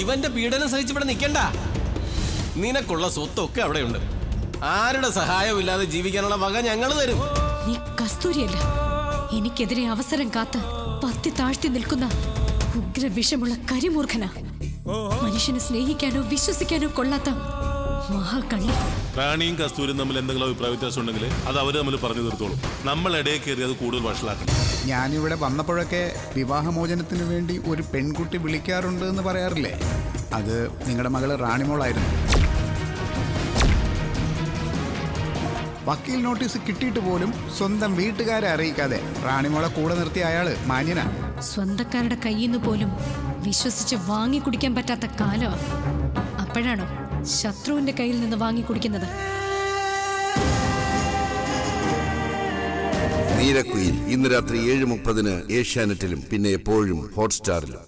ഇവന്റെ പീഡനം സഹിച്ച് ഇവിടെ നിൽക്കണ്ട നിനക്കുള്ള സ്വത്തൊക്കെ അവിടെയുണ്ട്. ആരുടെ സഹായവും ഇല്ലാതെ ജീവിക്കാനുള്ള വക ഞങ്ങൾ തരും. നീ കസ്തൂരിയല്ല. എനിക്കെതിരെ അവസരം കാത്ത പത്തി താഴ്ത്തി നിൽക്കുന്ന ഉഗ്ര വിഷമുള്ള കരിമൂർഖന മനുഷ്യനെ സ്നേഹിക്കാനോ വിശ്വസിക്കാനോ കൊള്ളാത്ത റാണിയും കസ്തൂരും തമ്മിൽ എന്തെങ്കിലും അഭിപ്രായ വ്യത്യാസം ഉണ്ടെങ്കിൽ അത് അവർ തമ്മിൽ പറഞ്ഞു തീർത്തോളും. നമ്മൾ ഇടയിൽ കയറി അത് കൂടുതൽ വഷളാക്കണം. ഞാനിവിടെ വന്നപ്പോഴൊക്കെ വിവാഹമോചനത്തിന് വേണ്ടി ഒരു പെൺകുട്ടി വിളിക്കാറുണ്ട് എന്ന് പറയാറില്ലേ? അത് നിങ്ങളുടെ മകൾ റാണിമോളായിരുന്നു. വക്കീൽ നോട്ടീസ് കിട്ടിയിട്ട് പോലും സ്വന്തം വീട്ടുകാരെ അറിയിക്കാതെ റാണിമോളെ കൂടെ നിർത്തിയ അയാൾ മാന്യനാ. സ്വന്തക്കാരുടെ കയ്യിൽ നിന്ന് പോലും വിശ്വസിച്ച് വാങ്ങി കുടിക്കാൻ പറ്റാത്ത കാലമാണ് അപ്പോഴാണോ ശത്രുവിന്റെ കയ്യിൽ നിന്ന് വാങ്ങി കുടിക്കുന്നത്. നീരക്കുയിൽ ഇന്ന് രാത്രി ഏഴ് മുപ്പതിന് ഏഷ്യാനെറ്റിലും പിന്നെ എപ്പോഴും ഹോട്ട്സ്റ്റാറിലും.